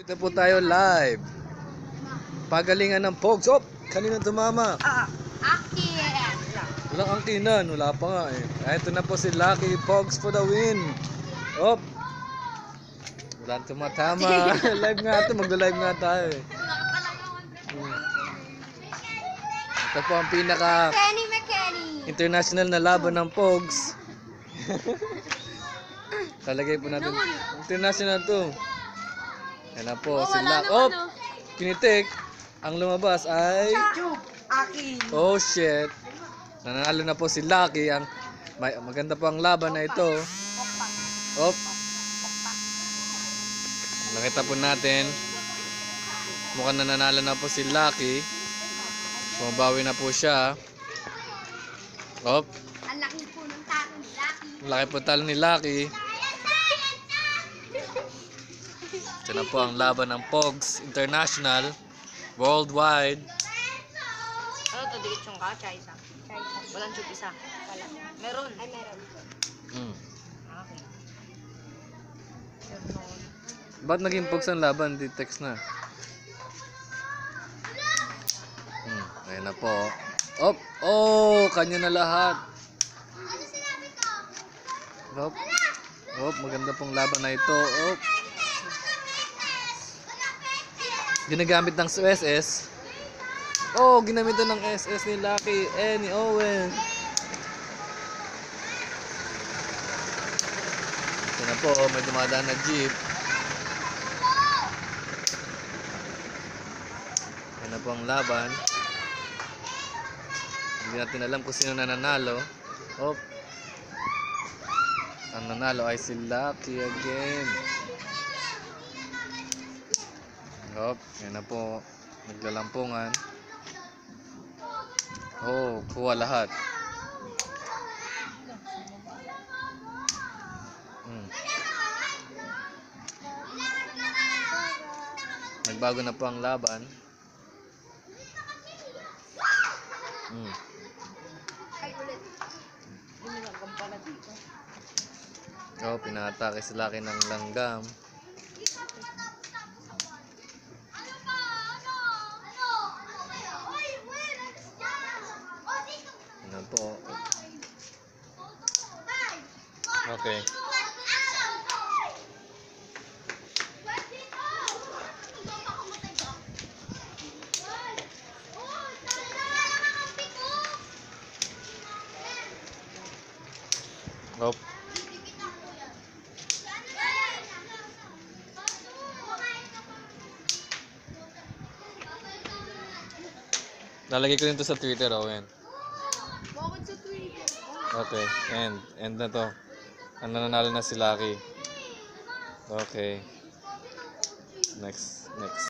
Dito po tayo live. Pagalingan ng Pogs. Oh, kanina tumama. Akin. Walang angkinan. Wala pa nga eh. Ito na po si Lucky Pogs for the win. Oh. Wala tumatama. live nga ito. Magla-live nga tayo eh. Ito po ang pinaka international na laban ng Pogs. Talagay po natin. International to. Yan na po. si Luck. Oh! Pinitik. Ang lumabas ay... Oh shit. Nanalo na po si Lucky. Ang may, maganda po ang laban na ito. Op. Nakita po natin. Mukhang nananalo na po si Lucky. Bumabawi na po siya. Op. Ang laki po ng tao ni Lucky. Laki po talo ni Lucky. Ito na po ang laban ng Pogs International. Worldwide. Ano to, dikit yung ka? Chai isa. Walang chup isa. Wala. Meron. Ay, meron. Mm. Okay. Ba't naging Pogs ang laban? Di text na. Hmm, ayun na po. Op! Oh! Kanya na lahat. Op! Op! Maganda pong laban na ito. Op! Ginagamit ng SS. Oh! Ginamit na ng SS ni Lucky eh ni Owen. Ito na po. May dumadaan na jeep. Yan na po ang laban. Hindi natin alam kung sino nananalo. Oh. Ang nanalo ay si Lucky again. Hop, yan na po. Naglalampungan. Oh, kuha lahat. Hmm. Nagbago na po ang laban. Hmm. Oh, pinatake sila akin ng langgam. Po? Okay. Oh. Lalagay ko din to sa Twitter, Owen. Okay, end. End na to. Ang nananalo na si Lucky. Okay. Next. Next.